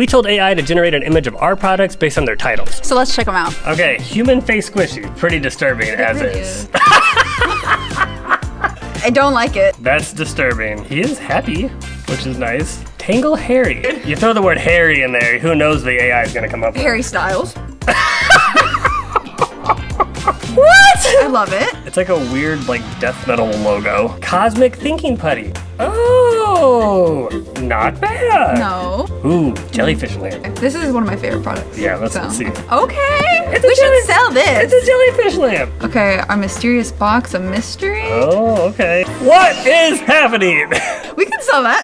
We told AI to generate an image of our products based on their titles. So let's check them out. Okay, human face squishy. Pretty disturbing as really is. is. I don't like it. That's disturbing. He is happy, which is nice. Tangle Hairy. You throw the word Harry in there, who knows the AI is gonna come up with. Harry Styles. what? I love it. It's like a weird, like, death metal logo. Cosmic Thinking Putty. Oh, not bad. No. Ooh, jellyfish lamp. This is one of my favorite products. Yeah, let's So- see. Okay. It's we should sell this. It's a jellyfish lamp. Okay, our mysterious box of mystery. Oh, okay. What is happening? We can sell that.